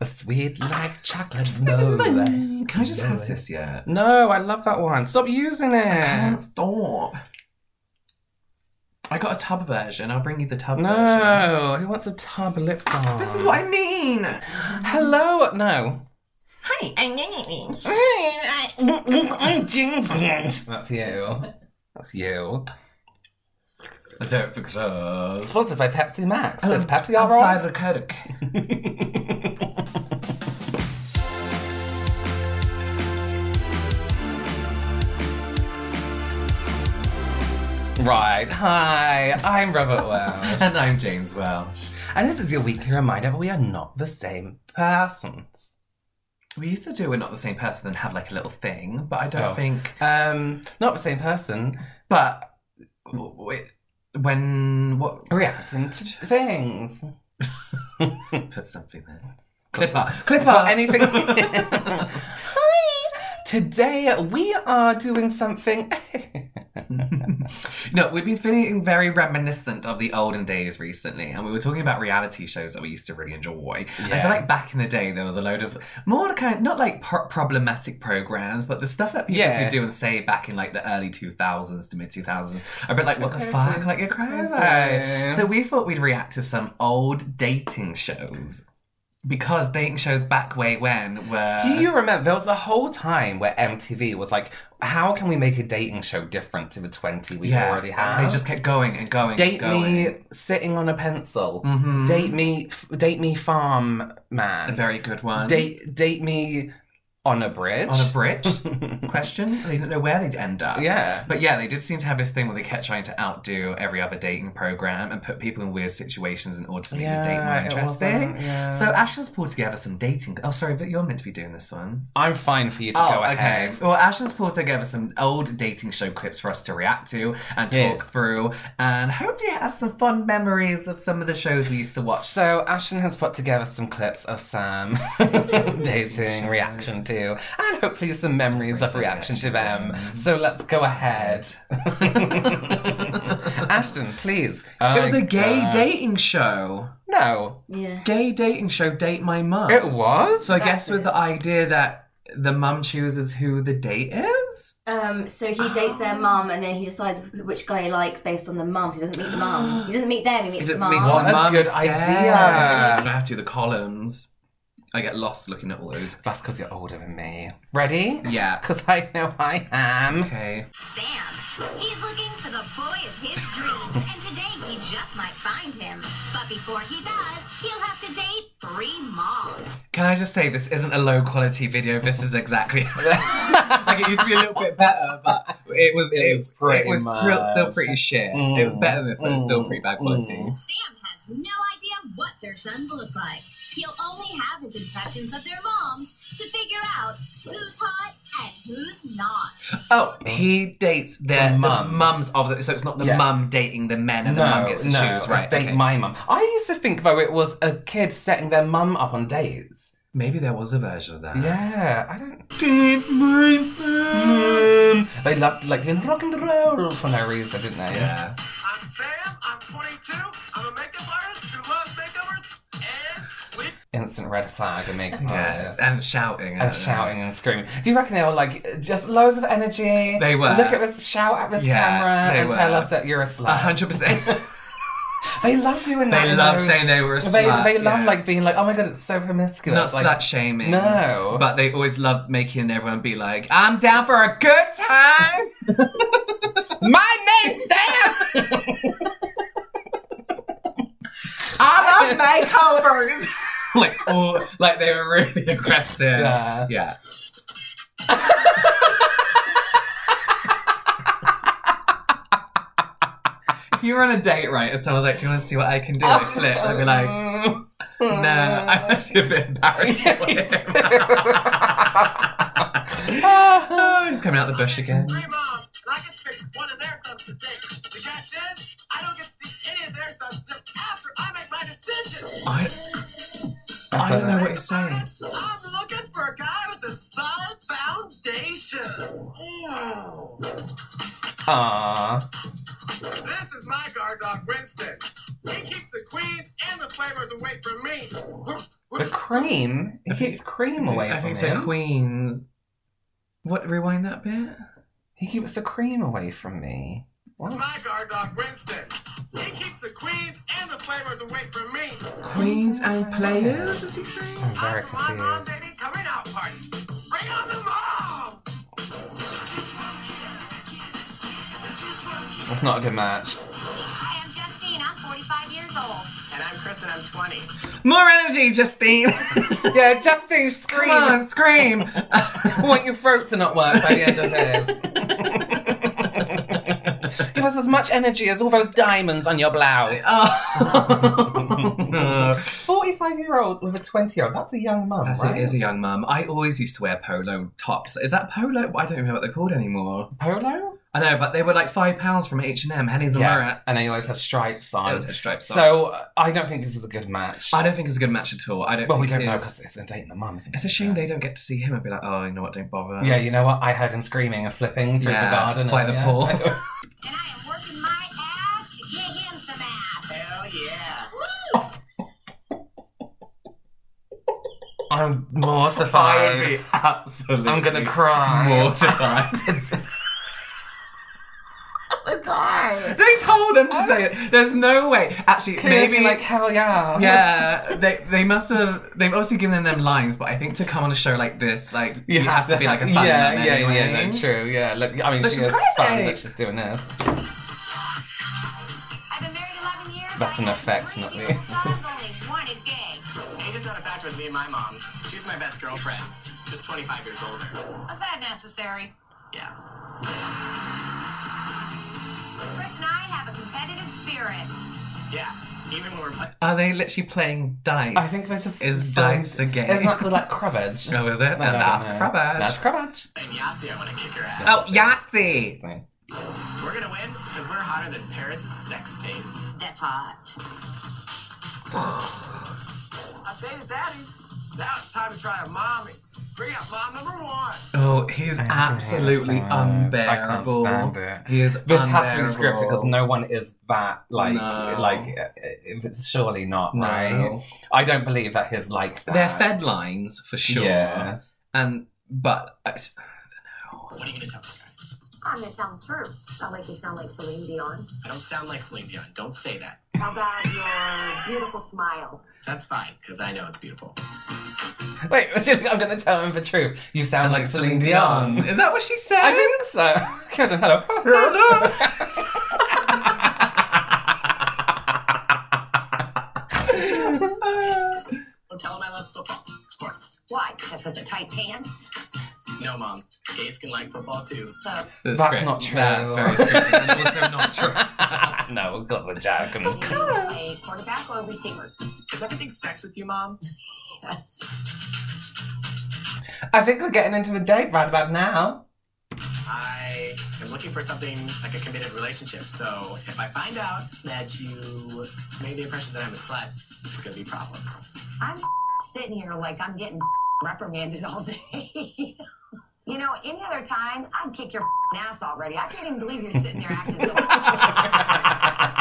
A sweet like chocolate. No. Can I just have this yet? No, I love that one. Stop using it. Can't stop. I got a tub version. I'll bring you the tub version. No, who wants a tub lip balm? This is what I mean. Hello. No. Hi, I'm Nanny. I'm Jinfied! That's you. That's you. I don't because. Sponsored by Pepsi Max. Oh, Is Pepsi alright? the Coke. Right. Hi, I'm Robert Welsh. and I'm James Welsh. and this is your weekly reminder that we are not the same persons. We used to do We're Not the Same Person and have like a little thing, but I don't Oh. think. Um, not the same person, But w- when. What? reacting to things. Put something there. Clipper. Clipper, anything. Today we are doing something. No, we've been feeling very reminiscent of the olden days recently, and we were talking about reality shows that we used to really enjoy. I feel like back in the day there was a load of more kind, of not like pro- problematic programs, but the stuff that people Yeah. used to do and say back in like the early two thousands to mid two thousands, a bit like what the fuck, like you're. Crazy. So we thought we'd react to some old dating shows because dating shows back way when were. Do you remember there was a whole time where MTV was like, how can we make a dating show different to the 20 we Yeah, already have? They just kept going and going. date and going. me sitting on a pencil. Mhm. Date me, f- date me farm man. A very good one. date, date me on a bridge. on a bridge? Question? They didn't know where they'd end up. Yeah. But yeah, they did seem to have this thing where they kept trying to outdo every other dating program and put people in weird situations in order to make the date more interesting. yeah. So Ashton's pulled together some dating. Oh, sorry, but you're meant to be doing this one. I'm fine for you to Oh, go okay. ahead. Well, Ashton's pulled together some old dating show clips for us to react to and talk Yes. through, and hopefully have some fun memories of some of the shows we used to watch. So Ashton has put together some clips of some dating reaction to, and hopefully some memories of reaction to them. So let's go ahead. Ashton, please. it was Oh a gay God. dating show. No, Yeah. Gay dating show, Date My Mum. it was. So I guess with the idea that the mum chooses who the date is. Um, so he dates their mum, and then he decides which guy he likes based on the mum. He doesn't meet the mum. He doesn't meet them. He meets Is the it mum. meets What the a mum good instead. idea. I have to do the columns. I get lost looking at all those. That's because you're older than me. Ready? Yeah. Because I know I am. Okay. Sam. He's looking for the boy of his dreams, and today he just might find him. But before he does, he'll have to date three moms. Can I just say this isn't a low quality video? This is exactly like it used to be a little bit better, but it was It it, was it was still, still pretty shit. Mm. It was better than this, but it's still Mm. pretty bad quality. Mm. Sam has no idea what their sons look like. He'll only have his impressions of their moms to figure out who's hot and who's not. Oh, he dates their The the mum. mums of the so it's not the Yeah. mum dating the men and no, the mum gets to no, choose, right? Date okay. my mum. I used to think though it was a kid setting their mum up on dates. Maybe there was a version of that. Yeah, I don't. Date my mum. They loved like doing rock and roll for no reason, didn't they? Yeah. I'm Sam. I'm 22. I'm a makeup Instant red flag and Yeah. artist. And shouting. and shouting and screaming. Do you reckon they were like just loads of energy? They were. Look at this, shout at this Yeah, camera and were. tell us that you're a slut. A hundred percent. They love doing that. They love saying they were a They, slut. they love yeah. like being like, oh my god, it's so promiscuous. not like, slut shaming. No. But they always love making everyone be like, I'm down for a good time. My name's Sam. I love makeovers. Like like they were really aggressive. Yeah. Yeah. if you were on a date, right, and someone was like, Do you want to see what I can do? I flip, I'd be like, No, I'm actually a bit embarrassed. for. Oh, He's coming out the bush again. I don't know what you're saying. I'm looking for a guy with a solid foundation. Mm. Aww. This is my guard dog, Winston. He keeps the queen and the flavors away from me. The cream? He keeps cream away I from think him. so. Queens. What? Rewind that bit. He keeps the cream away from me. It's my guard dog, Winston. He keeps the queens and the flavors away from me. Queens and players. Does he say? I'm very I'm my mom, confused. coming out party. Bring on the mom! That's not a good match. Hi, I'm Justine. I'm 45 years old. And I'm Chris and I'm 20. More energy, Justine. Yeah, Justine, scream. Come on, scream. I want your throat to not work by the end of this. Give us as much energy as all those diamonds on your blouse. oh. 45 year old with a 20 year old. That's a young mum. That's right? it is a young mum. I always used to wear polo tops. Is that polo? I don't even know what they're called anymore. Polo? I know, but they were like five pounds from H and M. Henny's and Yeah. Murrah. And they always have stripes on. It was a stripes on. So uh, I don't think this is a good match. I don't think it's a good match at all. I don't. well, we don't know because it's a date and a mum. It's a shame they don't get to see him and be like, oh, you know what? Don't bother. Yeah, you know what? I heard him screaming and flipping through Yeah, the garden. by the earlier. pool. And I am working my ass to get him some ass. Hell yeah. I'm mortified. absolutely. I'm gonna cry. mortified. Oh I'm dying. they told him to say it. There's no way. Actually, Maybe maybe like hell yeah. Yeah, they they must have. They've obviously given them lines, but I think to come on a show like this, like you, have, to be like a fan. yeah, of yeah, anyway. yeah, no, true, yeah. Look, I mean, This she is is fun great. she's doing this. I've been married 11 years. That's an have effect, not me. beautiful sons, only one is gay. Age is not a factor with me and my mom. She's my best girlfriend. Just 25 years older. Was that necessary? Yeah. Competitive spirit. Yeah. Even when we're playing. Are they literally playing dice? I think they're just is fun- dice a game. Isn't that called like cribbage? Oh, is it? I And that's know. cribbage. That's cribbage. playing Yahtzee, I want to kick your ass. Oh, Yahtzee. We're gonna win because we're hotter than Paris' sex tape. That's hot. I dated daddy. Now it's time to try a mommy. Bring out mom number one. Oh, he's absolutely can't stand it. unbearable. I can't stand it. He is This unbearable. has to be scripted because no one is that like No. like uh, it's surely not No. right. I don't believe that he's like that. They're fed lines for sure. Yeah. And but I, I don't know. What are you gonna tell this guy? I'm gonna tell him truth. Sound like you sound like Celine Dion. I don't sound like Celine Dion. Don't say that. How about your beautiful smile? That's fine because I know it's beautiful. Wait, I'm gonna tell him the truth. You sound like, Celine Dion. Is that what she said? I think so. Kirsten, hello. Don't tell him I love football. Sports. Why? Because of the tight pants? No, mom. Gays can like football too. So, That's, That's script- not true. That's very scripted and also not true. no, because of Jack. do you play quarterback or receiver? Is everything sex with you, mom? Yes. I think we're getting into a date right about now. I am looking for something like a committed relationship. So if I find out that you made the impression that I'm a slut, there's gonna be problems. I'm sitting here like I'm getting reprimanded all day. you know, any other time, I'd kick your ass already. I can't even believe you're sitting there acting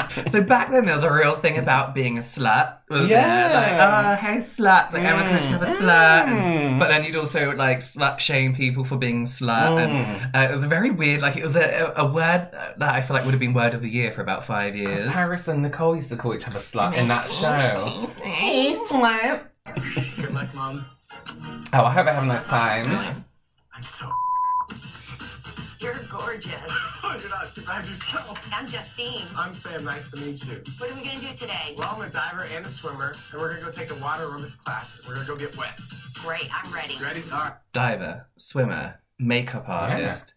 so. So back then there was a real thing about being a slut. wasn't Yeah. there? Like, oh, hey, sluts. Like, Emma, can you have a slut? And- Mm. but then you'd also, like, slut shame people for being slut. And uh, it was a very weird. Like, it was a, a, a word that I feel like would have been word of the year for about five years. Paris and Nicole used to call each other slut in that show. Hey, slut. Good luck, mom. Oh, I hope I have a nice time. I'm so. You're gorgeous. Oh you're not too bad yourself. I'm Justine. I'm Sam. Nice to meet you. What are we gonna do today? Well, I'm a diver and a swimmer, and we're gonna go take a water aerobics class. We're gonna go get wet. Great, I'm ready. You ready? All right. Diver, swimmer, makeup artist,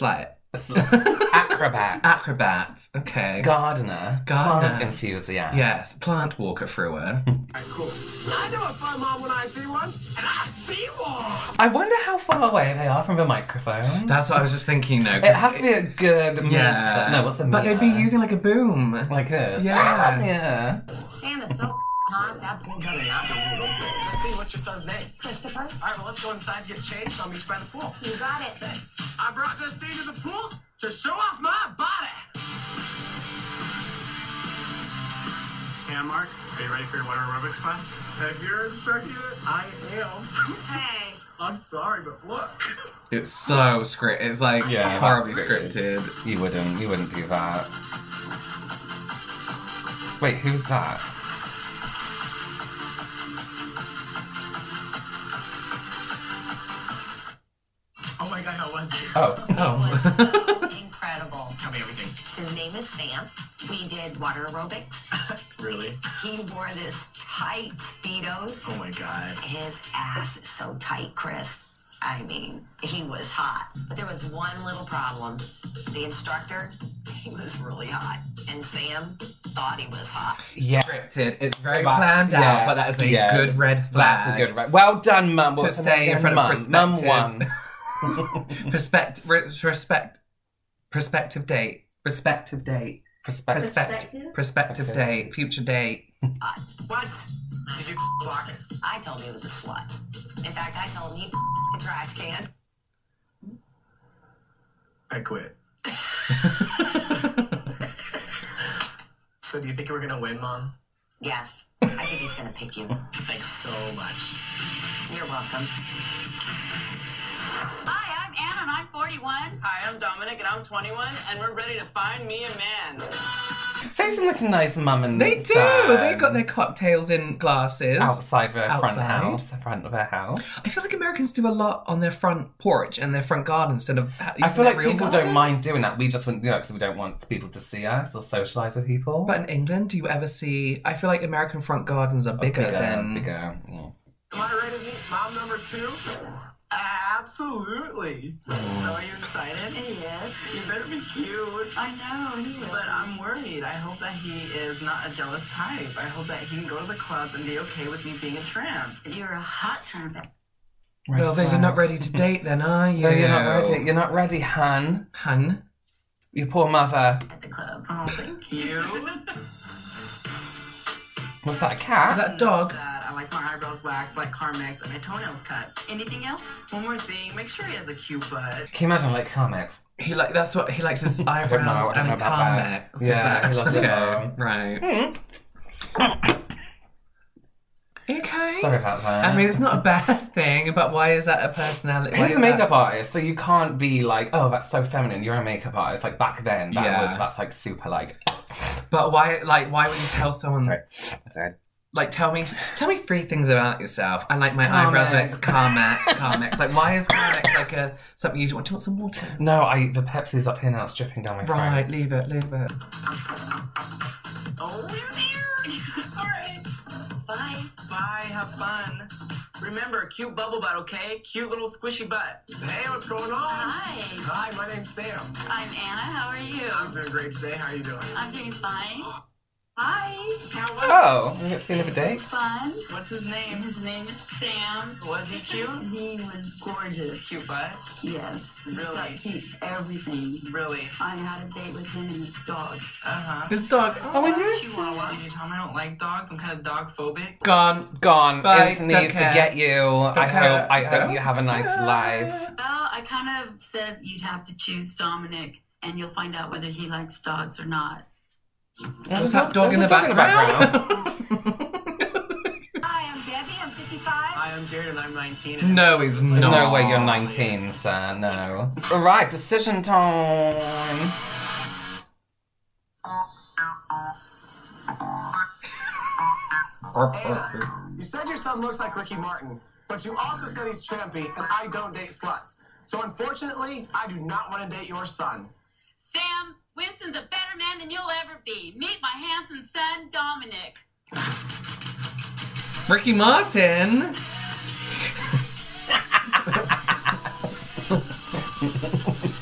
slut, Acrobat. acrobat. Okay. Gardener. Gardener. Plant enthusiast. Yes, plant walker thrower. All right, cool. I know a fun mom when I see one, and I see one. I wonder how far away they are from the microphone. That's what I was just thinking. though. it has to be a good meter. Yeah. No, what's a But they'd be using like a boom. like this. Yeah. yeah. Sam is so hot. That blue better not be needed. Justine, what's your son's name? Christopher, All right, well, let's go inside and get changed. I'll meet you by the pool. you got it. I brought Justine to the pool to show off my body. Hey, I'm Mark. Are you ready for your water aerobics class? If you're instructing it, I am. Hey. I'm sorry, but look. It's so scripted. It's like Yeah, horribly scripted. scripted. You wouldn't. You wouldn't do that. Wait, who's that? Was oh. it? Oh. Oh. Incredible. Tell me everything. His name is Sam. We did water aerobics. Really? He wore this tight Speedos. Oh my god. His ass is so tight, Chris. I mean, he was hot. But there was one little problem. The instructor, he was really hot. And Sam thought he was hot. Yeah. Scripted. It's very That's- planned yeah, out, but that is a yeah. good red flag. That's a good red. Well done, Mum. to What's her say in front of Mum. perspective. Mum one. Respect, re- respect, prospective date, prospective date, Perspective. Perspective. Perspective? prospective Okay. date, future date. Uh, what? Did you block it? I told him he was a slut. In fact, I told him he a trash can. I quit. so do you think we're gonna win, Mom? Yes, I think he's gonna pick you. Thanks so much. You're welcome. Hi, I'm and I'm 41. Hi, I'm Dominic and I'm 21, and we're ready to find me a man. They seem like a nice mum and They do. son. They um, got their cocktails in glasses. outside their front Outside. house, the front of their house. I feel like Americans do a lot on their front porch and their front garden instead of. ha- I using feel their like real people garden. don't mind doing that. We just wouldn't do it because we don't want people to see us or socialize with people. But in England, do you ever see? I feel like American front gardens are bigger, than. bigger. Yeah. Am I ready to meet mom number two? Absolutely. So are you excited? Yes, You better be cute. I know, he but I'm worried. I hope that he is not a jealous type. I hope that he can go to the clubs and be okay with me being a tramp. You're a hot tramp. Well, then you're not ready to date, then, are you? No, you're not ready. You're not ready, Han. hun. Your poor mother. At the club. Oh, thank you. What's that, a cat? Is that a dog? Uh, I like my eyebrows waxed, like Carmex, and my toenails cut. Anything else? One more thing, make sure he has a cute butt. Can you imagine, like, Carmex? He like that's what he likes his I don't know, I eyebrows know and. Carmex. Yeah, that- he loves it okay, all. right. Hmm. Okay. Sorry about that. I mean, it's not a bad thing, but why is that a personality? why He's a is that- makeup artist, so you can't be like, oh, that's so feminine. You're a makeup artist. Like back then, that Yeah. was that's like super like. But why? Like, why would you tell someone? Sorry, sorry. Like, tell me, tell me three things about yourself. I like my Carmex. eyebrows next Carmex. Carmex. Like, why is Carmex like a something you do want? Do you want some water? No, I the Pepsi's up here now. It's dripping down my throat. Right, leave it, leave it. Oh, he's here! Alright. Bye. Bye, have fun. Remember, cute bubble butt, okay? Cute little squishy butt. Hey, what's going on? Hi. Hi, my name's Sam. I'm Anna. How are you? I'm doing great today. How are you doing? I'm doing fine. Oh. Hi. How was Oh, you get the end of a date. Fun. What's his name? His name is Sam. Was he cute? He was gorgeous. Cute butt? Yes. He's Really? cute everything. Really? I had a date with him and his dog. Uh-huh. This dog. Oh, it is. Chihuahua. Did you tell him I don't like dogs? I'm kind of dog phobic. Gone. Gone. Bye, Instantly don't care. forget you. I care. hope. I hope you have a nice life. Well, I kind of said you'd have to choose Dominic, and you'll find out whether he likes dogs or not. What's that dog in the There's a dog background? Hi, I'm Debbie. I'm 55. Hi, I'm Jared and I'm 19. And no, he's not. No way, you're 19, sir. No. All right, decision time. You said your son looks like Ricky Martin, but you also said he's trampy, and I don't date sluts. So unfortunately, I do not want to date your son. Sam, Winston's a better man than you'll ever be. Meet my handsome son, Dominic. Ricky Martin.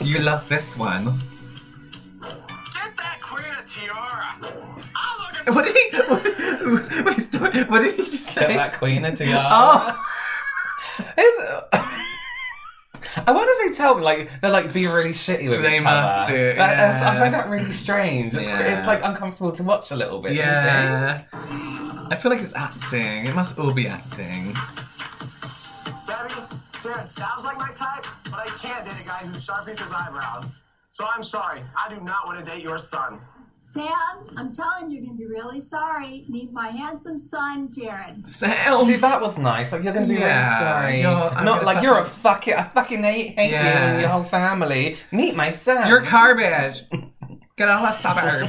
you lost this one. Get that queen a tiara. What did he? Wait. What did he just Get say? that queen a tiara. Oh, It's- I wonder if they tell me like they're like be really shitty with They each must other. do, That- that's- I find that really strange. It's, Yeah. it's like uncomfortable to watch a little bit. don't you think? yeah. I feel like it's acting. It must all be acting. Debbie, Jared sounds like my type, but I can't date a guy who sharpies his eyebrows. So I'm sorry, I do not want to date your son. Sam, I'm telling you, you're going to be really sorry. Meet my handsome son, Jared. Sam. See, that was nice. Like, you're going to be Yeah, really sorry. you're- I'm Not gonna like you're a fucking- fucking, I fucking hate, hate you and your whole family. Meet my son. You're garbage. Get out of my suburb.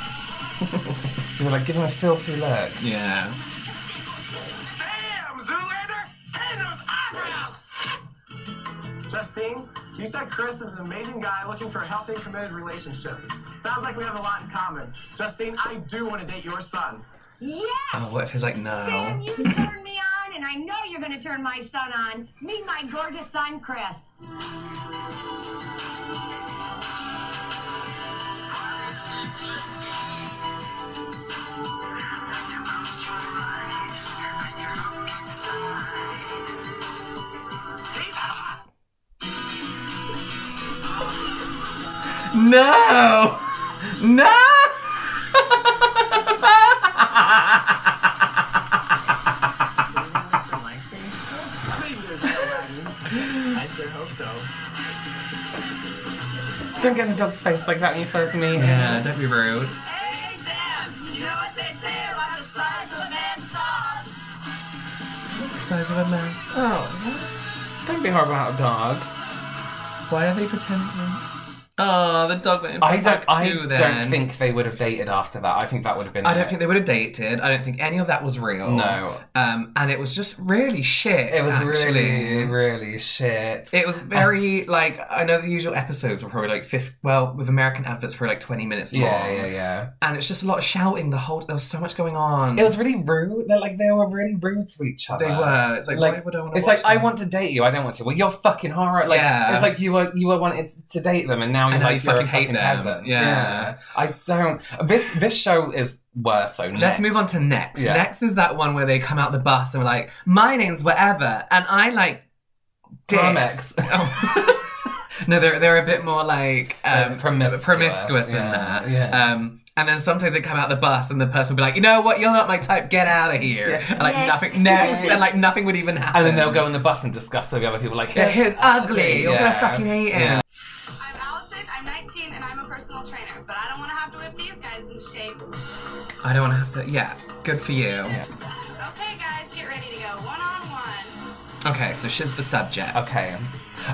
You're like, give him a filthy look. yeah. Damn, Zoolander! Hey, those eyebrows! Justine, you said Chris is an amazing guy looking for a healthy and committed relationship. Sounds like we have a lot in common. Justine, I do want to date your son. Yes! Oh, what if he's like, no? Sam, you turned me on, and I know you're going to turn my son on. Meet my gorgeous son, Chris. No! No! Mr. Langston? Maybe there's no Latin. I sure hope so. Don't get in a dog's face like that when you first meet him. Yeah, don't be rude. Hey, Sam, you know what they say about the size of a man's dog? Size of a mouse. Oh, Don't be horrible about a dog. why are they pretending? Oh, the dog went in I don't. I too, don't think they would have dated after that. I think that would have been. I don't it. think they would have dated. I don't think any of that was real. No. Um, and it was just really shit. It was actually. really, really shit. It was very like I know the usual episodes were probably like fifth. Well, with American adverts, probably like twenty minutes long. yeah, yeah, yeah. And it's just a lot of shouting. The whole there was so much going on. It was really rude. They're like they were really rude to each other. They were. It's like, why would I wanna it's like I want to date you. I don't want to. Well, you're fucking horror. Like Yeah. it's like you were you were wanted to date them, and now you're And now like you you're fucking hate them. peasant. Yeah. I don't. This this show is worse. So Let's move on to next. Yeah. Next is that one where they come out the bus and we're like, my name's whatever, and I like dicks. Comics. Oh. no, they're they're a bit more like um, Uh, promiscuous, promiscuous in yeah, that. yeah. Um, and then sometimes they come out the bus and the person will be like, you know what, you're not my type, get out of here. Yeah. And like Next. nothing next, and like nothing would even happen. And then they'll go on the bus and discuss with the other people. Like, Yeah, he's ugly. You're gonna fucking hate him. But I don't want to have to whip these guys into shape. I don't want to have to. Yeah, good for you. Okay, guys, get ready to go one on one. Okay, so she's the subject. Okay.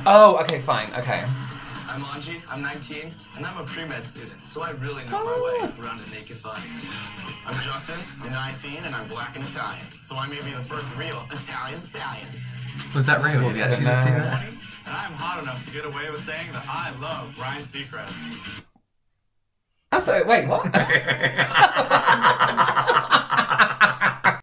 Oh, okay, fine. Okay. I'm Anji, I'm 19, and I'm a pre-med student, so I really know my way oh. around a naked body. I'm Justin, I'm 19, and I'm black and Italian, so I may be the first real Italian stallion. Was that real? Did you actually just do that? And I'm hot enough to get away with saying that I love Ryan Seacrest. I'm sorry, wait, what?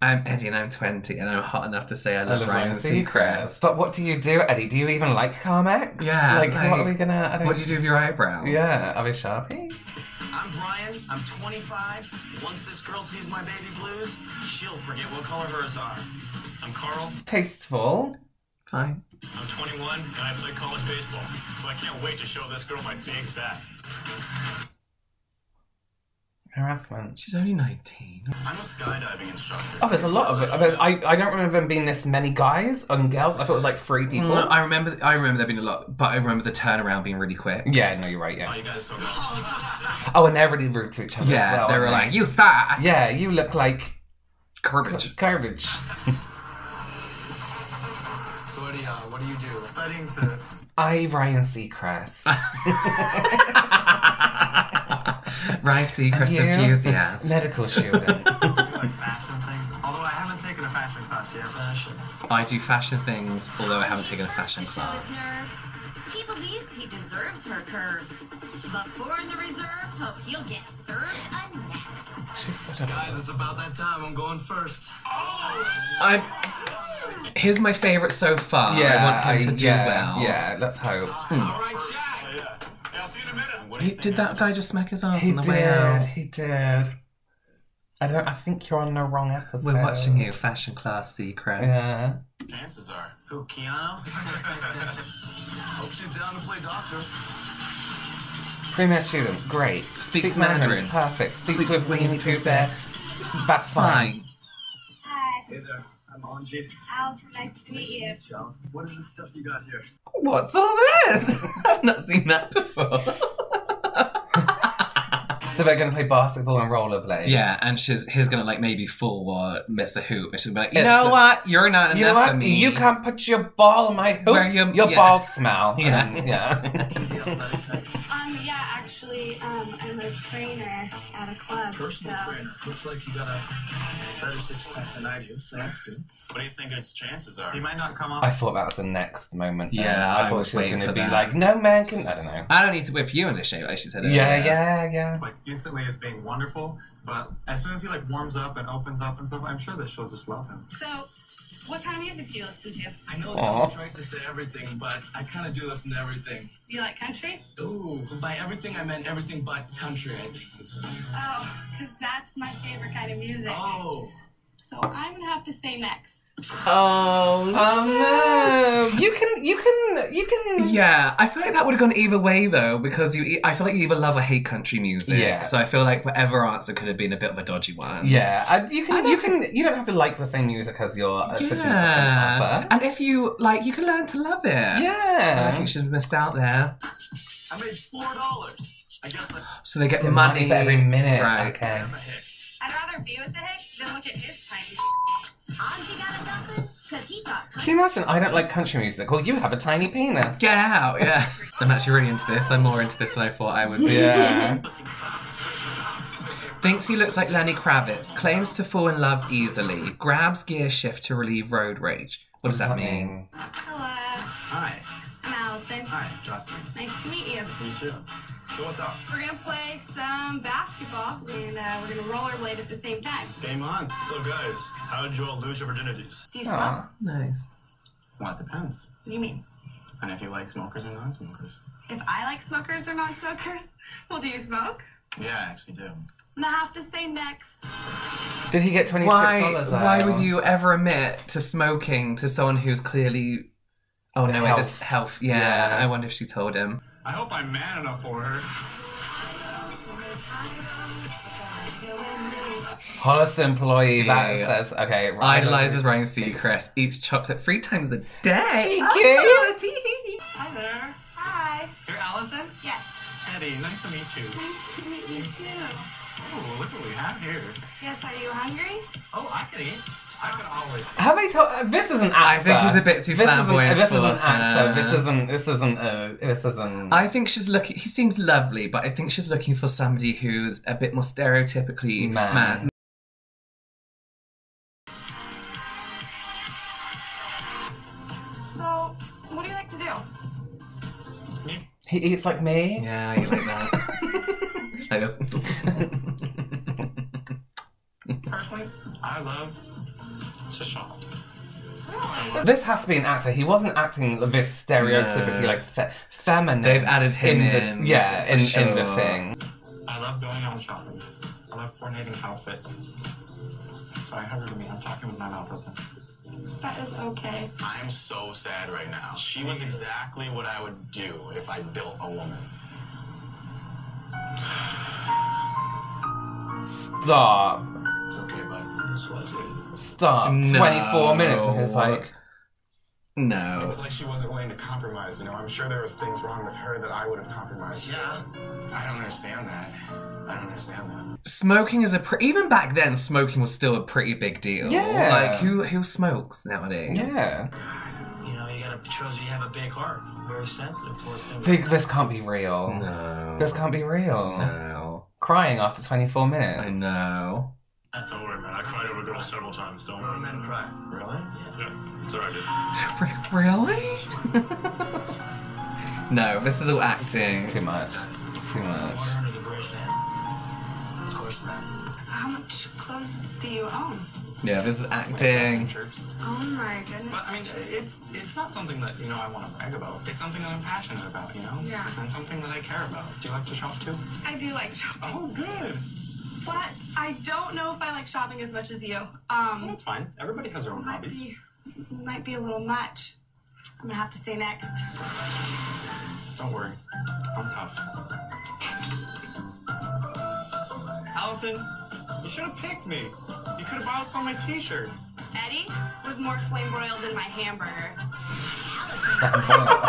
I'm Eddie and I'm 20 and I'm hot enough to say I love, love Ryan Ryan Seacrest. But what do you do, Eddie? Do you even like comics? Yeah. Like, what are we gonna? I don't... What do you do with your eyebrows? Yeah, are we sharpie? I'm Brian, I'm 25. Once this girl sees my baby blues, she'll forget what color hers are. I'm Carl, Tasteful. Fine. I'm 21, and I play college baseball, so I can't wait to show this girl my big bat. Harassment. She's only 19. I'm a skydiving instructor. Oh, there's a lot of it. I, I don't remember them being this many guys and girls. I thought it was like three people. Mm, I remember I remember there being a lot, but I remember the turnaround being really quick. Yeah, no, you're right. Yeah. Oh, you guys so good. Oh, and they're really rude to each other. Yeah, as well, they were like, "You suck." Yeah, you look like garbage. Garbage. So, Eddie, uh, what do you do? Studying to. I Ryan Seacrest. Ryan Seacrest You? enthusiast. Medical student. like fashion things. Although I haven't taken a fashion class yet. I do fashion things, although I haven't taken a fashion To show his class. nerve. He believes he deserves her curves. But for the reserve, hope he'll get served a next. She's such a Guys, it's about that time. I'm going first. Oh! I'm. Here's my favorite so far. Yeah, I want him to do yeah, well. Yeah, let's hope. All right, hmm. Jack. Oh, yeah. yeah. I'll see you in a minute. What do He, you did that guy just smack his ass He on the did. way out? He did. I don't. I think you're on the wrong episode. We're watching you, fashion class Seacrest. Yeah. chances are? Who, Keanu? Hope she's down to play doctor. Pre-med student, great. Speaks Mandarin. Perfect. Speaks, Sleeps with with Winnie Pooh Bear. That's fine. Fine. Hi. Hey there, I'm Anji. Allison, nice to meet you. What is the stuff you got here? What's all this? I've not seen that before. So we're gonna play basketball and rollerblades. Yeah, and she's he's gonna like maybe full or miss a hoop, and she'll be like, you It's know a- what, you're not You know enough what? for me. You can't put your ball in my hoop. Where you- your yeah. balls smell. Yeah. And- yeah. Um, yeah, actually, um, I'm a trainer at a club, Personal so. trainer. Looks like you got a better six pack than I do, so that's good. What do you think its chances are? He might not come off. I thought that was the next moment. then. Yeah, I I thought was she was gonna be that. like, no man can. I don't know. I don't need to whip you into shape, like she said. Yeah, earlier. yeah, yeah. like instantly as being wonderful, but as soon as he like warms up and opens up and stuff, I'm sure that she'll just love him. So, what kind of music do you listen to? I know it Aw. sounds trite to say everything, but I kind of do listen to everything. Do you like country? Ooh, by everything I meant everything but country, I think. Oh, because that's my favorite kind of music. Oh. So I'm gonna have to say next. Oh, Oh no! You can, you can, you can. Yeah, I feel like that would have gone either way though, because you, I feel like you either love or hate country music. Yeah. So I feel like whatever answer could have been a bit of a dodgy one. Yeah, I, you can, you can, you don't have to like the same music as your significant Yeah. other. And if you like, you can learn to love it. Yeah. I think she's missed out there. I made four dollars. I guess like So they get Get money, money for every minute. Right. Okay. I'm a hick. I'd rather be with the hick than look at his tiny. Anji got a dumping because he thought Can you imagine? I don't like country music. Well, you have a tiny penis. Get out, yeah. I'm actually really into this. I'm more into this than I thought I would be. Yeah. Thinks he looks like Lenny Kravitz. Claims to fall in love easily. Grabs gear shift to relieve road rage. What does that mean? Hello, Hi. I'm Allison. Hi, Justin. Nice to meet you. Me too. So what's up? We're gonna play some basketball and uh, we're gonna rollerblade at the same time. Game on. So, guys, how did you all lose your virginities? Do you smoke? Nice. Well, it depends. What do you mean? And if you like smokers or non-smokers. If I like smokers or non-smokers, well, do you smoke? Yeah, I actually do. I'm gonna have to say next. Did he get twenty six dollars? Why, why would you ever admit to smoking to someone who's clearly. Oh no, wait, this health. Yeah, Yeah. I wonder if she told him. I hope I'm man enough for her. Hollister employee that Yeah. says okay. Idolizes Ryan Seacrest. Eats chocolate three times a day. Cheeky. Oh, tee. Hi there. Hi. You're Allison? Yes. Eddie, nice to meet you. Nice to meet you too. Oh, look what we have here. Yes, are you hungry? Oh, I can eat. I. Have I told? uh, This is an actor. I think he's a bit too this flamboyant Isn't, this isn't actor. her. This isn't. This isn't. Uh, this isn't. I think she's looking. He seems lovely, but I think she's looking for somebody who's a bit more stereotypically Man. man. So, what do you like to do? he eats like me. Yeah, you like. Like that. Personally, I love to shop. This has to be an actor. He wasn't acting this stereotypically No. like fe- feminine. They've added him the, in, yeah, for in, in the thing. I love going out shopping. I love coordinating outfits. So I heard me. I'm talking with my mouth open. That is okay. I'm so sad right now. She was exactly what I would do if I built a woman. Stop. It's okay, bud. This was it. Stop. No. 24 minutes and it's like. No. It's like she wasn't willing to compromise. You know, I'm sure there was things wrong with her that I would have compromised. Yeah. I don't understand that. I don't understand that. Smoking is a pre- even back then. Smoking was still a pretty big deal. Yeah. like who who smokes nowadays? Yeah. You know, you gotta shows you have a big heart, very sensitive towards things. Think this can't be real. No. This can't be real. No. Crying after 24 minutes. I know. Don't worry, man. I cried over girls several times. Don't worry. Men cry. Really? Yeah, it's alright, dude. Really? no, this is all acting. Too much. Too much. Water under the bridge, man. Of course, man. How much clothes do you own? Yeah, this is acting. Oh my goodness. But I mean, it's it's not something that you know I want to brag about. It's something that I'm passionate about, you know. Yeah. And something that I care about. Do you like to shop too? I do like shopping, Oh, good. But I don't know if I like shopping as much as you. Well, Um, that's fine. Everybody has their own might hobbies. be might be a little much. I'm gonna have to say next. Don't worry. I'm tough. Allison, You should have picked me. You could have bought some of my t-shirts. Eddie was more flame broiled than my hamburger. That's important.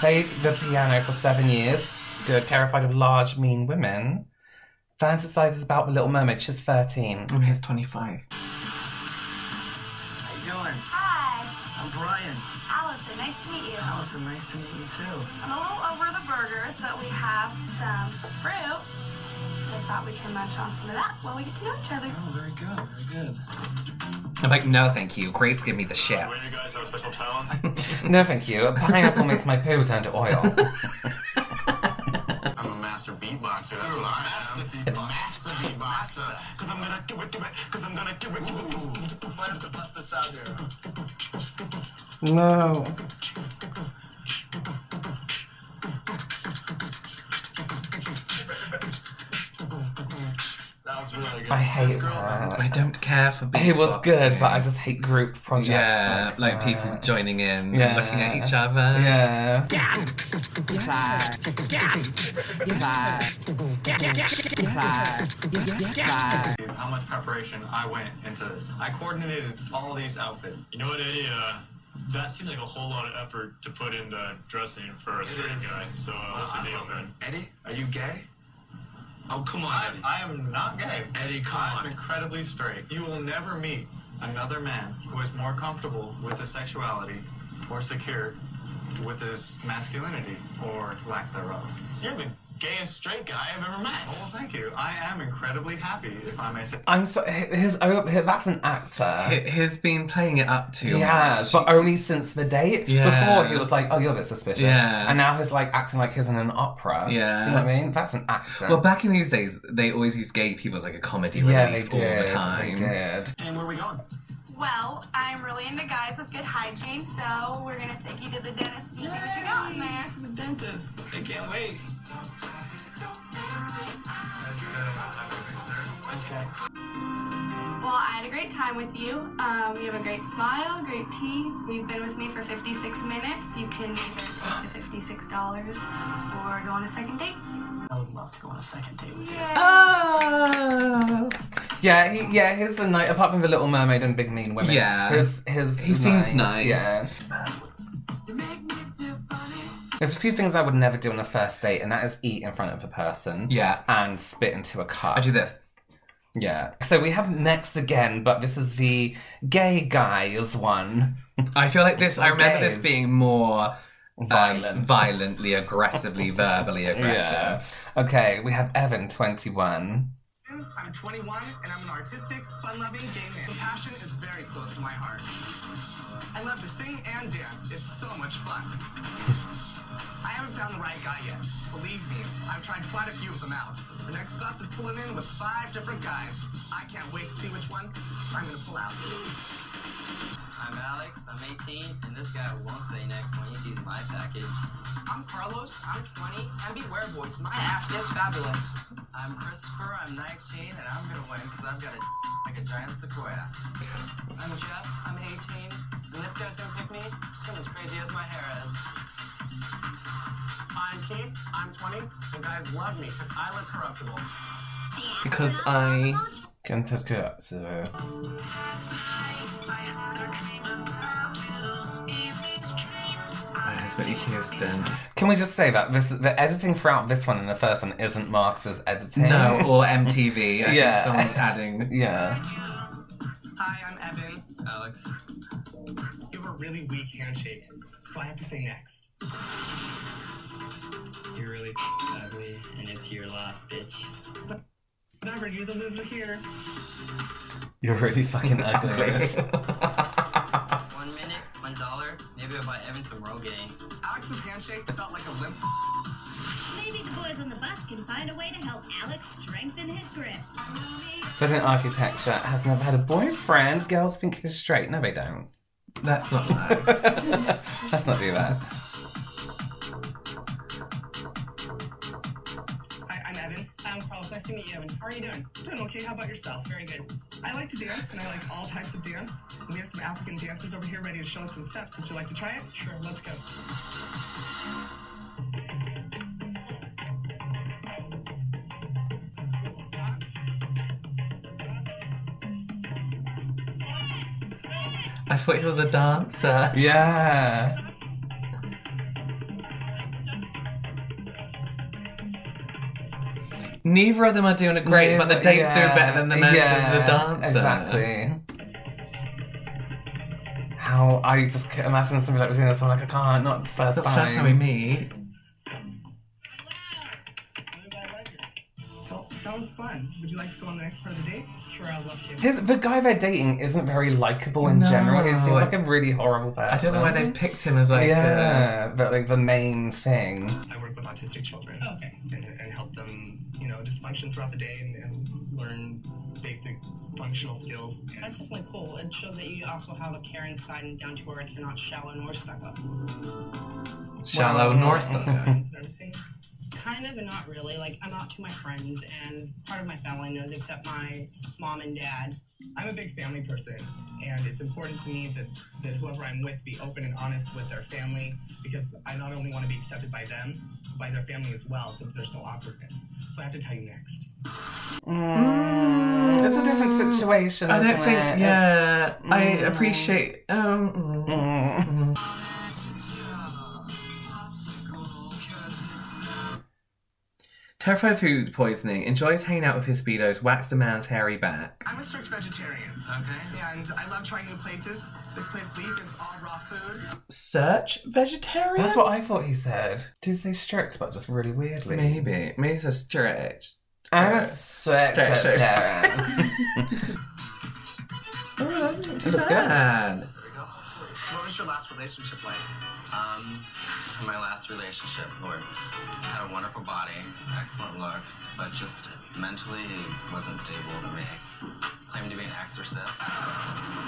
Played the piano for seven years. Good. Terrified of large, mean women. Fantasizes about the Little Mermaid. She's 13. And he's 25. How you doing? Hi, I'm Brian. Allison. Nice to meet you. Allison, nice to meet you too. I'm a little over the burgers, but we have some fruit. So I thought we can munch on some of that while we get to know each other. Oh, very good, very good. I'm like, no, thank you. Grapes give me the shit. Wait, you guys have special talents? No, thank you. A Pineapple makes my poo turn to oil. Master beatboxer. That's what I am. Master beatboxer. Cause I'm gonna do it, do it. Cause I'm gonna do it, do it. Might have to bust this out here. no. That was really good. I hate This girl was- that. I don't care for It was good, but I just hate group projects. Yeah, like, like people joining in, Yeah. looking at each other. Yeah. How much preparation I went into this. I coordinated all these outfits. You know what, Eddie? Uh, that seemed like a whole lot of effort to put into dressing for a straight guy. So uh, what's the deal, man? Eddie, are you gay? Oh, come on, Eddie. I am not gay. Eddie, come I'm on. incredibly straight. You will never meet another man who is more comfortable with his sexuality or secure with his masculinity or lack thereof. You're the gayest straight guy I've ever met. Oh, well, thank you. I am incredibly happy, if I may say. I'm so his, oh, that's an actor. He- He's been playing it up too He has, much. but only since the date. Yeah. Before he was like, "Oh, you're a bit suspicious," Yeah. and now he's like acting like he's in an opera. Yeah. you know what I mean? That's an actor. Well, back in these days, they always used gay people as like a comedy yeah, they relief all did. the time. They did. And where are we going? Well, I'm really into guys with good hygiene, so we're gonna take you to the dentist and see what you got in there. The dentist. I can't wait. Okay. Well, I had a great time with you. Um, you have a great smile, great teeth. You've been with me for 56 minutes. You can either take the $56 or go on a second date. I would love to go on a second date with you. Oh. Yeah, he, yeah, he's a nice. Apart from the Little Mermaid and Big Mean Women, Yeah. his his He seems nice. Yeah. There's a few things I would never do on a first date, and that is eat in front of a person. Yeah. And spit into a cup. I do this. Yeah. So we have next again, but this is the gay guys one. I feel like this. I remember this Gays. being more um, Violent. violently, aggressively, verbally aggressive. Yeah. Okay, we have Evan, 21. I'm 21 and I'm an artistic, fun-loving gay man. So passion is very close to my heart. I love to sing and dance. It's so much fun. I haven't found the right guy yet. Believe me, I've tried quite a few of them out. The next bus is pulling in with five different guys. I can't wait to see which one I'm gonna pull out. I'm Alex, I'm 18, and this guy won't say next when he sees my package. I'm Carlos, I'm 20, and beware boys, my ass is fabulous. I'm Christopher, I'm 19, and I'm gonna win because I've got a like a giant sequoia. I'm Jeff, I'm 18, and this guy's gonna pick me. He's as crazy as my hair is. I'm Keith, I'm 20, and guys love me because I look corruptible. Because I. Can take it. So. It's Whitney Houston. Can we just say that this the editing throughout this one and the first one isn't Marx's editing? No, or MTV. I Yeah. think someone's adding. Yeah. Hi, I'm Evan. Alex. You have a really weak handshake, so I have to say next. You're really ugly, and it's your last bitch. Whatever, you're the loser here. You're really fucking ugly. One minute, one dollar. Maybe I'll buy Evan some Rogaine. Alex's handshake felt like a limp. Maybe the boys on the bus can find a way to help Alex strengthen his grip. Certain architecture has never had a boyfriend. Girls think he's straight. No, they don't. That's not bad. Let's not do that. nice to meet you. How are you doing? Doing okay. How about yourself? Very good. I like to dance, and I like all types of dance. And we have some African dancers over here ready to show us some steps. Would you like to try it? Sure. Let's go. I thought he was a dancer. Yeah. Neither of them are doing it great, but the Neither- date's doing yeah, better than the man says is a dancer. Exactly. How I just imagine somebody like doing this. I'm like, I can't. Not the first The time. first time we meet. That was fun. Would you like to go on the next part of the date? Sure, I'd love to. His the guy they're dating isn't very likable in No. general. He seems like a really horrible person. I don't know why they've picked him as like. yeah, uh, but like the main thing. I work with autistic children. Oh, okay. And, and help them, you know, just function throughout the day and, and learn basic functional skills. That's definitely cool. It shows that you also have a caring side and down to earth. You're not shallow nor stuck up. Shallow nor stuck up. Kind of, and not really. Like, I'm out to my friends, and part of my family knows, except my mom and dad. I'm a big family person, and it's important to me that, that whoever I'm with be open and honest with their family because I not only want to be accepted by them, but by their family as well, so that there's no awkwardness. So I have to tell you next. Mm, it's a different situation. I don't isn't think. it? Yeah, It's- I Mm. appreciate. Um, mm, Mm. Terrified of food poisoning, enjoys hanging out with his speedos, whacks the man's hairy back. I'm a strict vegetarian. Okay. And I love trying new places. This place Leaf is all raw food. Search vegetarian? That's what I thought he said. Did he say strict, but just really weirdly? Maybe. Maybe it's a strict. I'm a Strict, strict strict. vegetarian. Oh, that's not too good. bad. What was your last relationship like? Um, my last relationship, Lord, had a wonderful body, excellent looks, but just mentally he wasn't stable to me. Claimed to be an exorcist.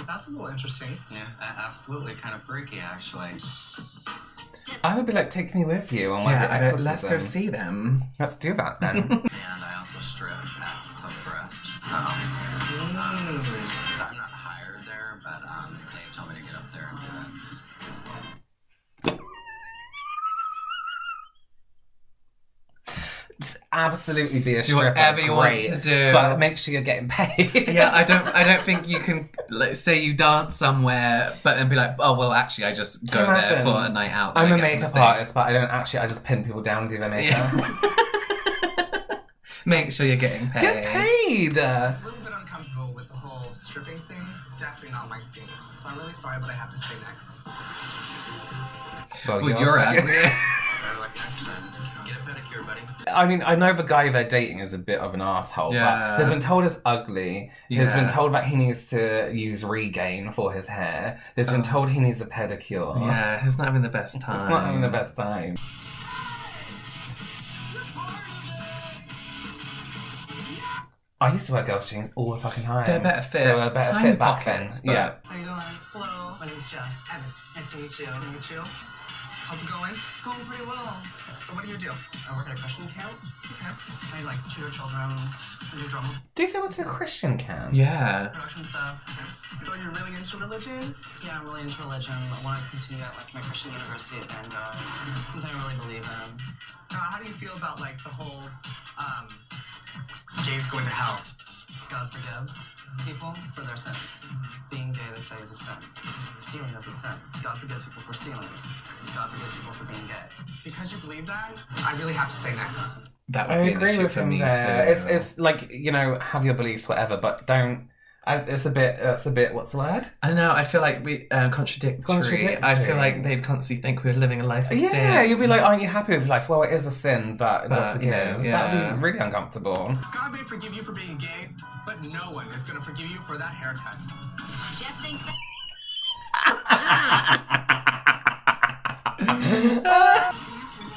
That's a little interesting. Yeah, absolutely, kind of freaky, actually. I would be like, take me with you on one Yeah, of I your bet- let's go see them. Let's do that then. And I also strip at Club Breast, so um, Absolutely be a Do stripper. whatever you want to do. but make sure you're getting paid. yeah, I don't. I don't think you can like, say you dance somewhere, but then be like, oh well, actually, I just go Can there for a night out. I'm a a I get on makeup artist, but I don't actually. I just pin people down and do their makeup. Make sure you're getting paid. Get paid. A little bit uncomfortable with the whole stripping thing. Definitely not my scene. So I'm really sorry, but I have to stay next. Well, Well, you're fucking- ugly. I mean, I know the guy they're dating is a bit of an asshole, Yeah. but he's been told it's ugly. He's been told that he needs to use Rogaine for his hair. He's been Oh. told he needs a pedicure. Yeah, he's not having the best time. He's not having the best time. I used to wear girls' jeans all the fucking time. They're better fit. They were better Tiny fit back then. pockets, but- Yeah. How you doing? Hello. My name's Jeff. Evan. Nice to meet you. Nice to meet you. How's it going? It's going pretty well. So what do you do? I work at a Christian camp. Okay. I like tutor children, do drama, Do you say what's a Christian camp? Yeah. production stuff. So you're really into religion? Yeah, I'm really into religion. I want to continue at like my Christian university and uh, something I really believe in. Uh, how do you feel about like the whole um, gays going to hell? God forgives people for their sins. Being gay, they say, is a sin. Stealing is a sin. God forgives people for stealing. God forgives people for being gay. Because you believe that, I really have to say next. That would I be an agree issue with for him me there. too. It's it's like you know have your beliefs whatever, but don't. I, it's a bit. It's a bit. What's the word? I don't know. I feel like we uh, contradictory. Contradictory. I feel like they'd constantly think we're living a life of Yeah, sin. you'll be like, aren't you happy with life? Well, it is a sin, but, But, God you know, yeah. That'd be really uncomfortable. God may forgive you for being gay, but no one is gonna forgive you for that haircut. Jeff thinks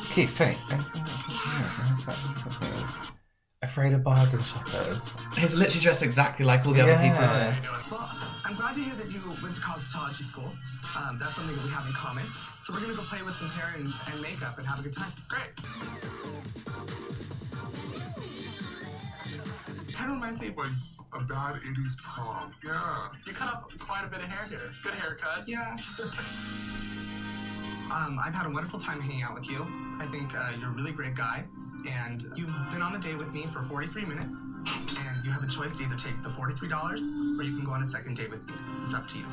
Keith, Tony. Afraid of bargain shoppers. He's literally dressed exactly like all the other people Yeah. there. Well, I'm glad to hear that you went to cosmetology school. Um, that's something that we have in common. So we're gonna go play with some hair and, and makeup and have a good time. Great. Kind of reminds me of like a bad 80s prom. Yeah. You cut up quite a bit of hair here. Good haircut. Yeah. um, I've had a wonderful time hanging out with you. I think uh, you're a really great guy. And you've been on the date with me for 43 minutes, and you have a choice to either take the $43 or you can go on a second date with me. It's up to you.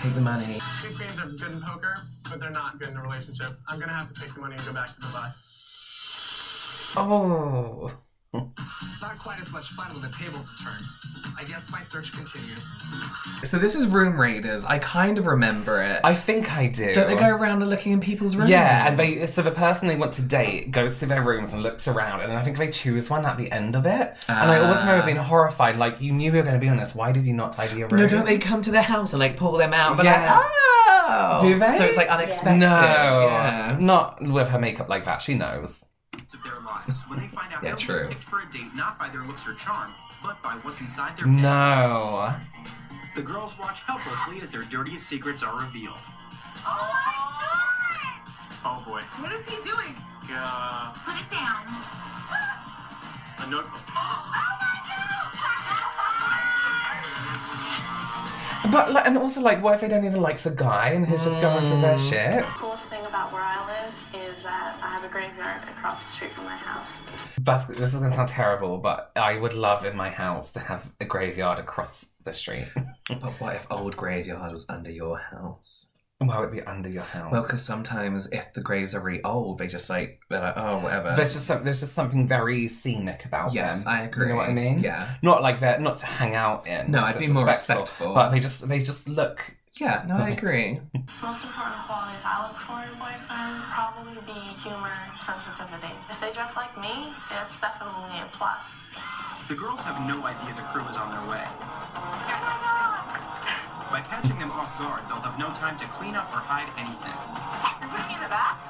Take the money. Two queens are good in poker, but they're not good in a relationship. I'm gonna have to take the money and go back to the bus. Oh. Not quite as much fun when the tables have turned. I guess my search continues. So this is Room Raiders. I kind of remember it. I think I do. Don't they go around and looking in people's rooms? Yeah, and they so the person they want to date goes to their rooms and looks around, and I think they choose one at the end of it. and I always remember being horrified. Like you knew we were going to be on this. Why did you not tidy your room? No, don't they come to their house and like pull them out? And Yeah. yeah. Like, oh, Do they? So it's like unexpected. No, Yeah. not with her makeup like that. She knows. Of their lives when they find out Yeah, they'll true. picked for a date not by their looks or charm, but by what's inside their No. The girls watch helplessly as their dirtiest secrets are revealed. Oh my god! Oh boy. What is he doing? Uh, Put it down. a notebook. But like, and also like, what if they don't even like the guy and he's just going for their Mm. shit? The coolest thing about where I live graveyard across the street from my house. That's, this is gonna sound terrible, but I would love in my house to have a graveyard across the street. But what if old graveyard was under your house? Why would it be under your house? Well, because sometimes if the graves are really old, they just like they're like, oh, whatever. There's just some, there's just something very scenic about Yes, them. Yes, I agree. You know what I mean? Yeah. Not like they're not to hang out in. No, I'd be more respectful. But they just they just look. Yeah, no, I agree. Most important qualities I look for in a boyfriend probably be humor, sensitivity. If they dress like me, it's definitely a plus. The girls have no idea the crew is on their way. Oh By catching them off guard, they'll have no time to clean up or hide anything. You're putting me in the back?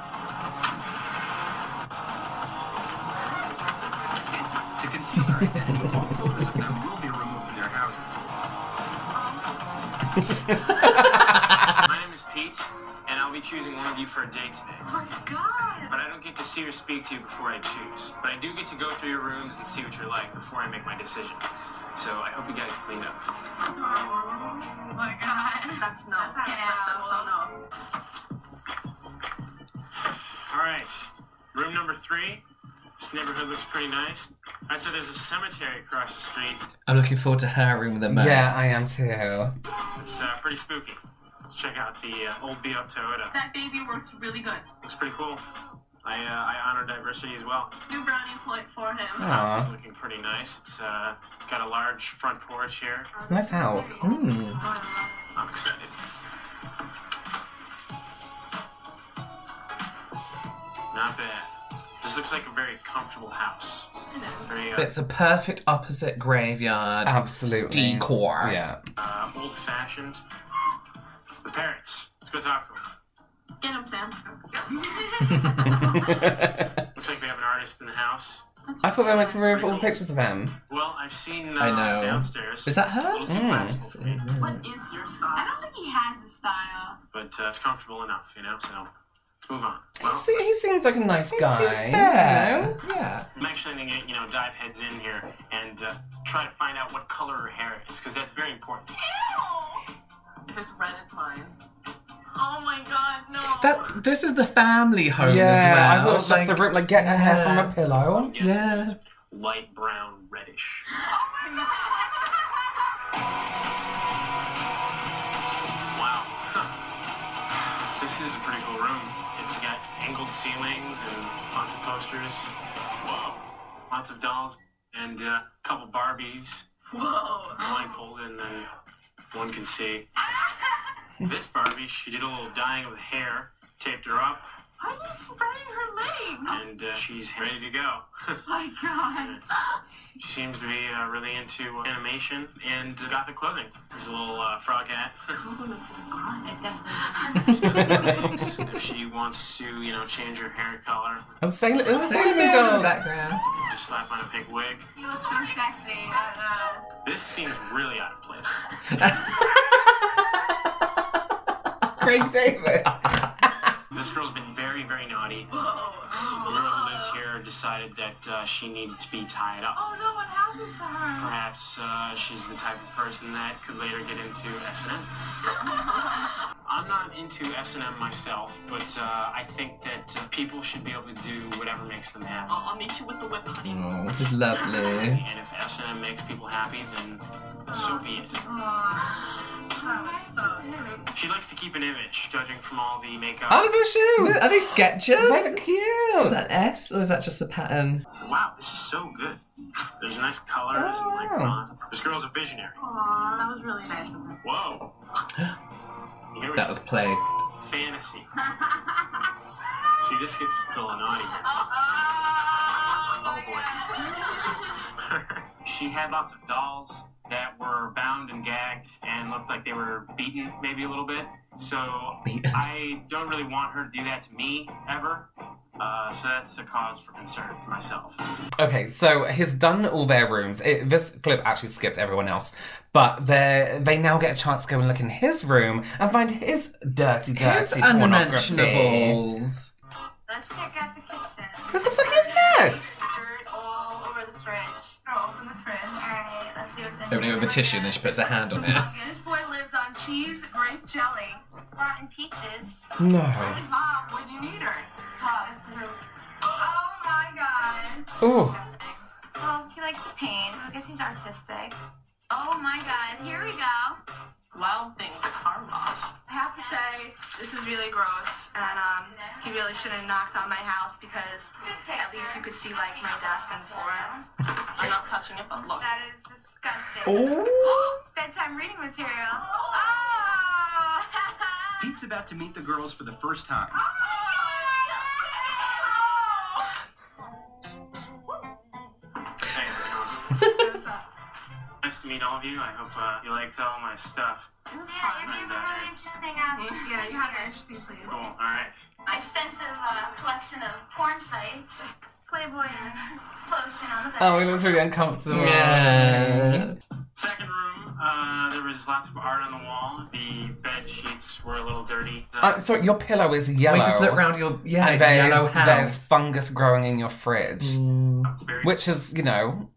To conceal their identity, all photos of them My name is Pete, and I'll be choosing one of you for a date today. Oh my god. But I don't get to see or speak to you before I choose. But I do get to go through your rooms and see what you're like before I make my decision. So I hope you guys clean up. Oh my god. That's no. That's so no. All right, room number three. This neighborhood looks pretty nice. I said there's a cemetery across the street. I'm looking forward to her room with the most. Yeah, I am too. It's uh, pretty spooky. Let's check out the uh, old beat up Toyota. That baby works really good. Looks pretty cool. I, uh, I honor diversity as well. New brownie point for him. The house is looking pretty nice. It's uh, got a large front porch here. It's a nice house. Mm. I'm excited. Not bad. This looks like a very comfortable house. Very uh, It's a perfect opposite graveyard. Absolutely. Decor. Yeah. uh, old fashioned. The parents. Let's go talk to them. Get him, Sam. Looks like we have an artist in the house. I thought they went to remove all the pictures of him. Well, I've seen uh, I know. downstairs. Is that her? A little too Mm. classical for me, What is your style? I don't think he has a style. but uh, it's comfortable enough, you know. So let's move on. Well, See, he seems like a nice guy. seems fair. you? Yeah. I'm actually going to, you know, dive heads in here and uh, try to find out what color her hair is, because that's very important. If it's red, it's mine. Oh my god, no. That this is the family home Yeah, as well. I thought it was just a room, like get her hair from a pillow. Yes, Yeah. it's Light brown, reddish. Wow. Room. It's got angled ceilings and lots of posters. Whoa. Lots of dolls and uh, a couple Barbies. Whoa. blindfolded and then one can see. this Barbie, she did a little dyeing of the hair, taped her up, Why are you spraying her leg? and uh, she's ready to go. Oh my god. she seems to be uh, really into animation and uh, gothic clothing. There's a little uh, frog hat. if she wants to, you know, change her hair color, I'm saying, it was Sailor Sailor Moon Moon in the dolls. background. just slap on a pink wig. You look so sexy. I This seems really out of place. Craig David. This girl's been very, very naughty. The girl who lives here decided that uh, she needed to be tied up. Oh no, what happened to her? Perhaps uh, she's the type of person that could later get into S&M. I'm not into S&M myself, but uh, I think that uh, people should be able to do whatever makes them happy. I'll, I'll meet you with the whip, honey. Oh, which is lovely. And if S&M makes people happy, then so be it. She likes to keep an image, judging from all the makeup. Oh, look at the shoes! Are they sketches? They're cute. Is that S or is that just a pattern? Wow, this is so good. There's nice colors and like oh. bronze. This girl's a visionary. Aw, that was really nice of her. Whoa. Here we That go. was placed. fantasy. See, this gets a little naughty. Oh boy. she had lots of dolls that were bound and gagged and looked like they were beaten maybe a little bit. So I don't really want her to do that to me ever. Uh, so that's a cause for concern for myself. Okay, so he's done all their rooms. It, this clip actually skipped everyone else, but they they now get a chance to go and look in his room and find his dirty, dirty His pornography. unmentionables. Let's check out the kitchen. It's a fucking mess. Dirt all over the fridge. Oh, open the fridge. Alright, let's see what's in Opening with a tissue and then she puts her hand on it. This boy lives on cheese, grape jelly, rotten peaches. No. Mom, when you need her. Oh, it's her. Oh my god. Ooh. Well, he likes to paint. I guess he's artistic. Oh my god, here we go. Wild things, car wash. I have to say, this is really gross, and um, he really shouldn't have knocked on my house because at least you could see like my desk and floor. I'm not touching it, but look. That is disgusting. Oh. Bedtime reading material. Oh. Pete's about to meet the girls for the first time. Hey, meet all of you. I hope uh, you liked all my stuff. Yeah, you have a really interesting. Um, yeah, you have an interesting place. Cool. All right. Extensive uh, collection of porn sites, Playboy, and lotion on the bed. Oh, he looks really uncomfortable. Yeah. Second room, uh, there was lots of art on the wall. The bed sheets were a little dirty. Uh, sorry, your pillow is yellow. We just look round your- yeah, and there's, yellow There's fungus growing in your fridge, which is, you know, f-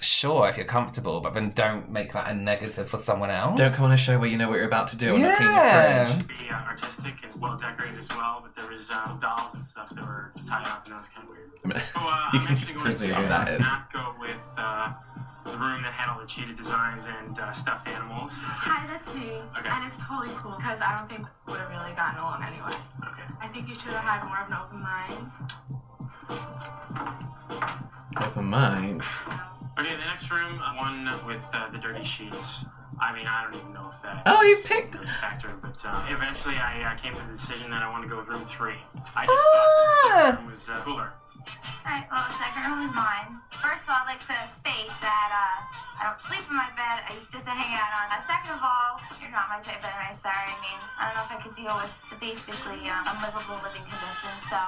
sure if you're comfortable, but then don't make that a negative for someone else. Don't come on a show where you know what you're about to do and look in Yeah. your fridge. Pretty uh, artistic and well decorated as well, but there was um, dolls and stuff that were tied up, and that was kind of weird. I mean, So uh, you I'm can actually going presume to that is. not go with uh, the room that had all the cheetah designs and uh, stuffed animals. Hi, that's me. Okay. And it's totally cool because I don't think we would have really gotten along anyway. Okay. I think you should have had more of an open mind. Open mind. Okay, the next room, uh, one with uh, the dirty sheets. I mean, I don't even know if that. Oh, you picked. a factor, but uh, eventually I uh, came to the decision that I want to go with room three. I just Ah. thought that this room was uh, cooler. Alright, well, the second room is mine. First of all, I'd like to state that uh, I don't sleep in my bed. I used just to hang out on. Uh, second of all, you're not my type anyway, sorry. I mean, I don't know if I could deal with the basically um, unlivable living conditions, so.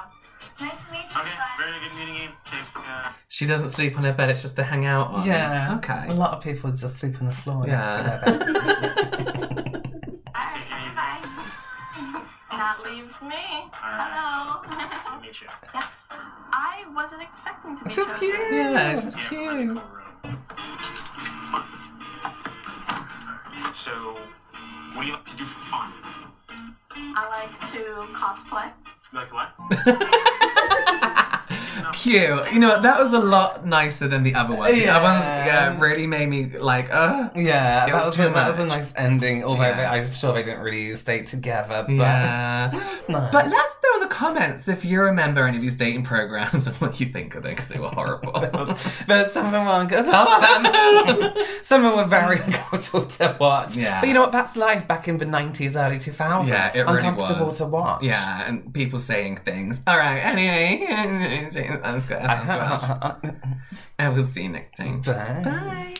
It's nice to meet you, Okay, very good meeting you. Take, uh, She doesn't sleep on her bed, it's just to hang out on. Yeah. Okay. A lot of people just sleep on the floor. Yeah. That leaves me. Hello. meet you. yes. I wasn't expecting to be It's just cute. Yeah, it's just cute. So, what do you like to do for fun? I like to cosplay. You like what? Cute. You know, that was a lot nicer than the other ones. The other ones Yeah. yeah, really made me like, uh. Yeah, that was was, a, that was a nice ending. Although Yeah. they, I'm sure they didn't really stay together. But Yeah. Nice. But let's know in the comments if you remember any of these dating programs and what you think of them because they were horrible. But some of them weren't good. Some of them. some of them were very uncomfortable to watch. Yeah. But you know what? That's life back in the 90s, early 2000s. Yeah, it really Uncomfortable was. to watch. Yeah, and people saying things. All right, anyway, that's good. That's good. I will see you next time. Bye. Bye.